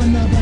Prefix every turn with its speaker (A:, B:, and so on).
A: Abba, Abba.